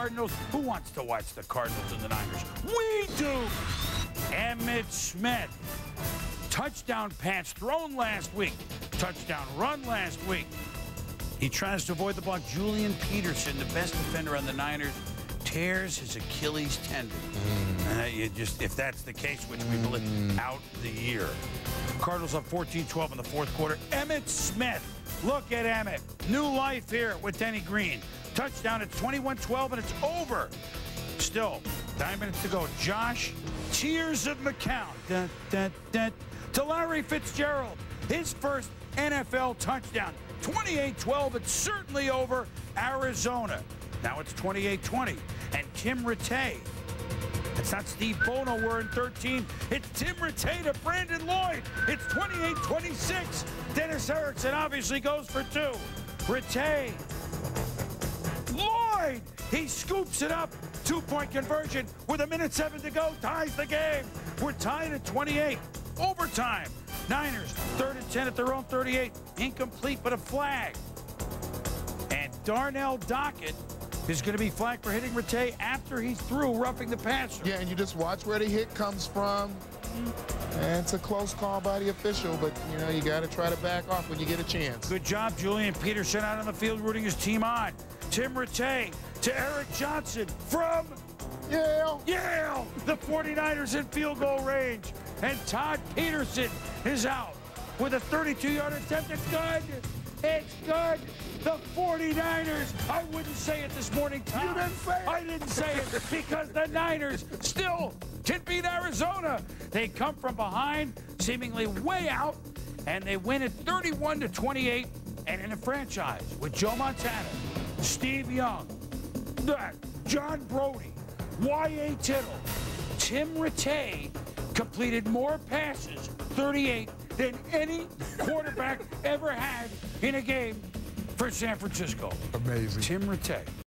Cardinals. Who wants to watch the Cardinals and the Niners? We do. Emmitt Smith. Touchdown pass thrown last week. Touchdown run last week. He tries to avoid the block. Julian Peterson, the best defender on the Niners, tears his Achilles tendon. Uh, you just, if that's the case, which we believe, out the year. Cardinals up 14-12 in the fourth quarter. Emmitt Smith. Look at Emmitt. New life here with Denny Green. Touchdown. It's 21-12 and it's over. Still, nine minutes to go. Josh, tears of McCown. Dun, dun, dun. To Larry Fitzgerald, his first NFL touchdown. 28-12. It's certainly over. Arizona. Now it's 28-20. And Tim Rattay. It's not Steve Bono. We're in 13. It's Tim Rattay to Brandon Lloyd. It's 28-26. Dennis Erickson obviously goes for two. Rattay. He scoops it up. Two-point conversion with a minute seven to go. Ties the game. We're tied at 28. Overtime. Niners, third and 10 at their own 38. Incomplete, but a flag. And Darnell Dockett is going to be flagged for hitting Rattay after he's through roughing the passer. Yeah, and you just watch where the hit comes from. And it's a close call by the official, but you know you got to try to back off when you get a chance. Good job, Julian Peterson out on the field rooting his team on. Tim Rattay to Eric Johnson from Yale. Yale. The 49ers in field goal range. And Todd Peterson is out with a 32-yard attempt. It's good. It's good. The 49ers. I wouldn't say it this morning, Tom. You didn't say it. I didn't say it because the Niners still can beat Arizona. They come from behind, seemingly way out, and they win at 31 to 28. And in a franchise with Joe Montana, Steve Young, John Brodie, Y.A. Tittle, Tim Rattay completed more passes, 38, than any quarterback ever had in a game for San Francisco. Amazing. Tim Rattay.